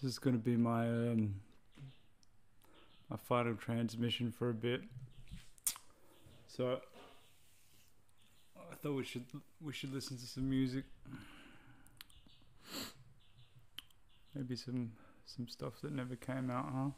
This is going to be my um, my final transmission for a bit. So I thought we should we should listen to some music. Maybe some some stuff that never came out, huh?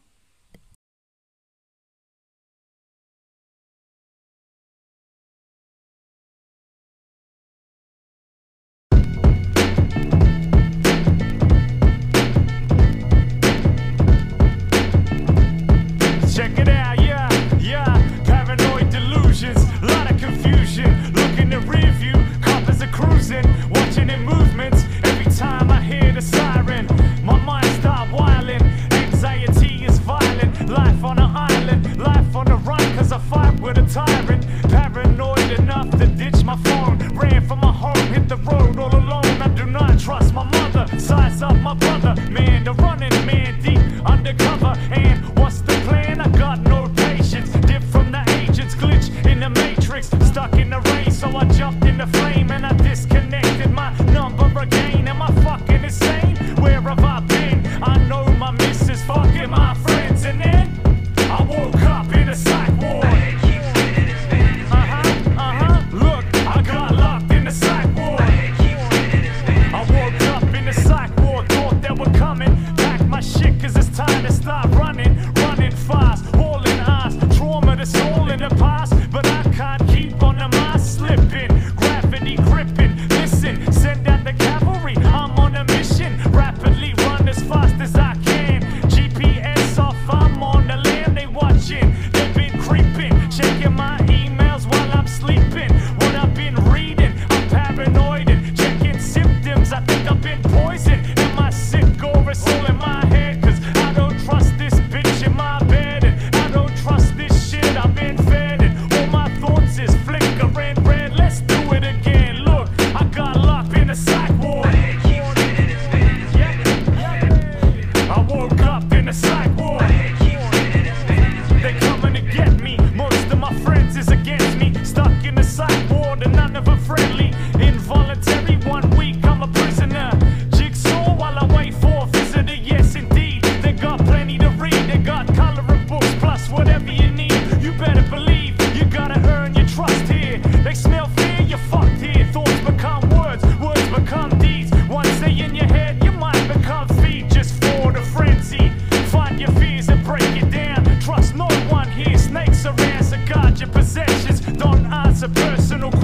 Don't answer personal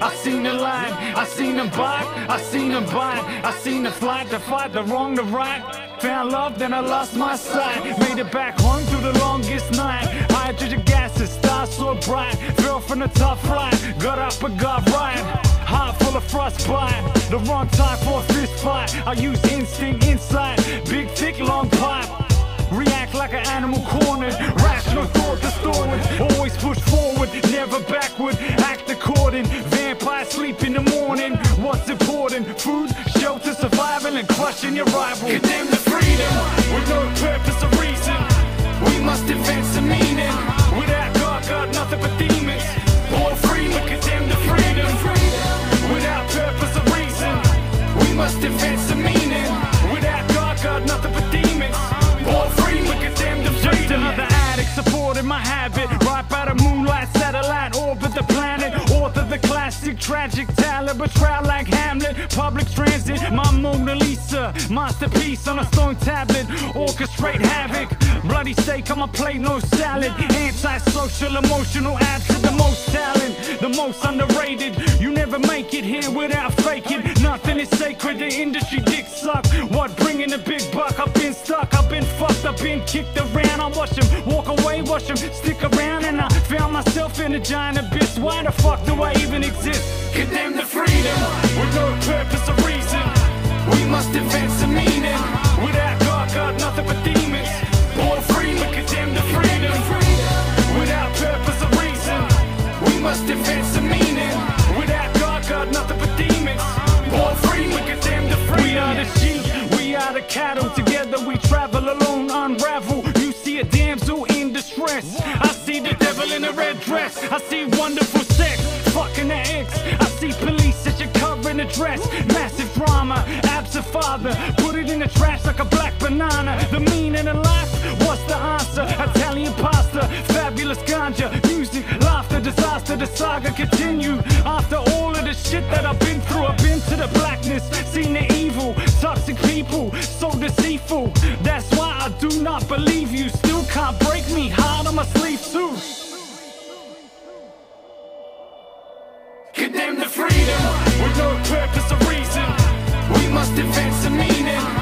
I seen the light, I seen them bark, I seen them bite, I seen the flight, the fight, the wrong, the right. Found love, then I lost my sight. Made it back home through the longest night. Hydrogen gases, stars so bright. Fell from the top flight, got up and got right. Heart full of frostbite, the wrong time for a fist fight. I use instinct, insight, big, thick, long pipe. React like an animal cornered. Rational thought crushing your rival. Condemn to freedom with no purpose or reason. We must invent some meaning. Without God, God, nothing but demons. Born free, but condemned to freedom. Without purpose or reason. We must invent some meaning. Without God, God, nothing but demons. Born free, but condemned to freedom. Just another addict supporting my habit. Right by the moonlight satellite, orbit the planet. Author the classic, tragic talent, but trial like Hamlet. Public transit, my Mona Lisa master, masterpiece on a stone tablet. Orchestrate havoc, bloody steak on my plate, no salad. Anti-social, emotional ads to the most talent, the most underrated. You never make it here without faking. Nothing is sacred. The industry dick suck. What bringing the big buck? I've been stuck. I've been fucked. I've been kicked around. I watch him walk away, watch him stick around, and I found myself in a giant abyss. Why the fuck do I even exist? stress, massive drama, absent father. Put it in the trash like a black banana. The meaning of life, what's the answer? Italian pasta, fabulous ganja, music, laughter, disaster, the saga continue. After all of the shit that I've been freedom with no purpose or reason. We must advance the meaning.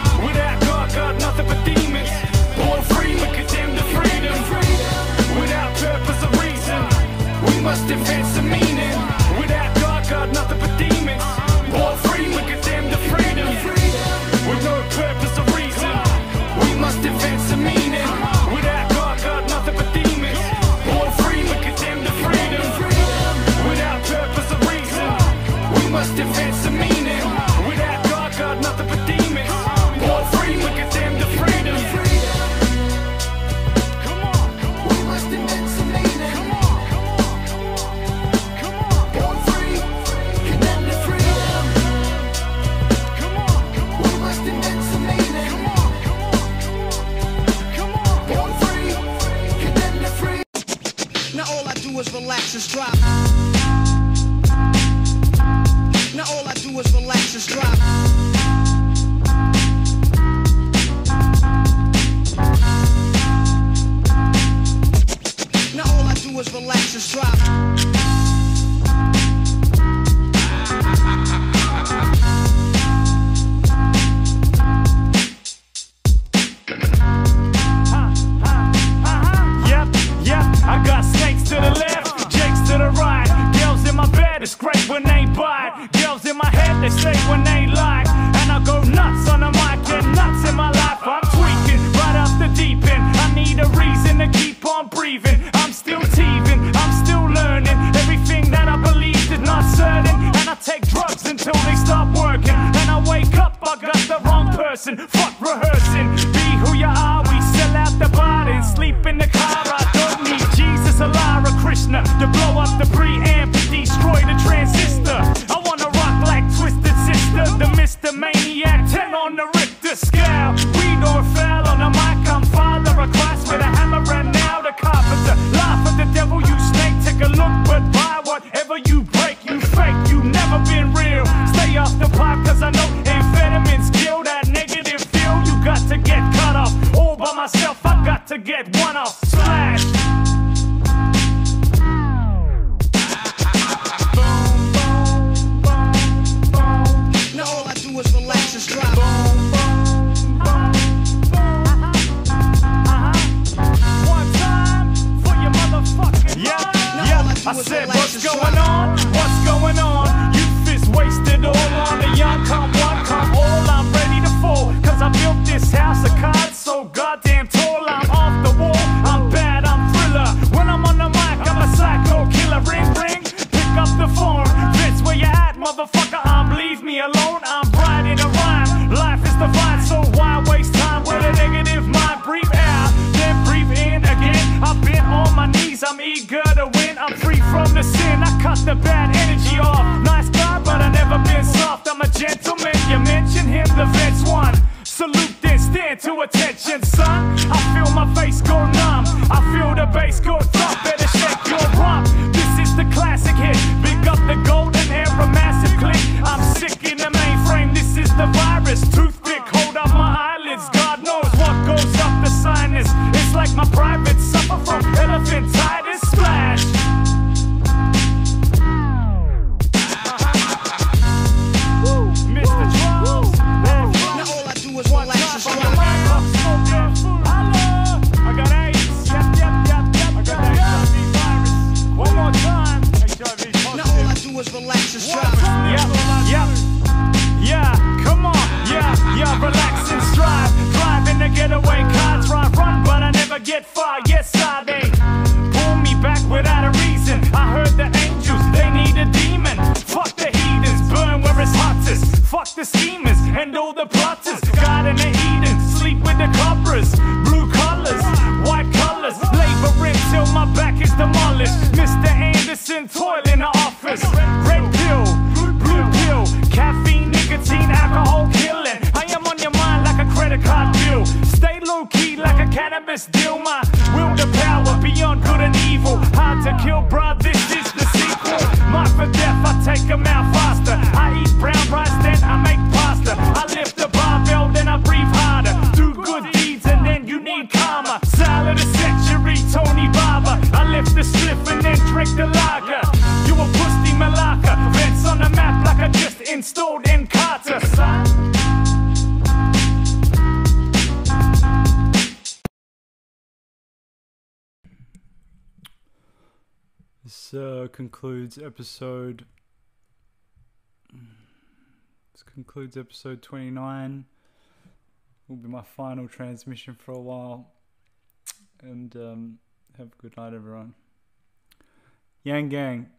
do is relax and strive. It's great when they bite. Girls in my head, they say when they like. And I go nuts, lesson. Fuck I said, what's going on? the bad energy off. Nice guy, but I never been soft. I'm a gentleman, you mention him, the vet's one. Salute then, stand to attention, son. I feel my face go numb. I feel the bass go get far, yes I This uh, concludes episode. This concludes episode 29. Will be my final transmission for a while. And um, have a good night, everyone. Yang Gang.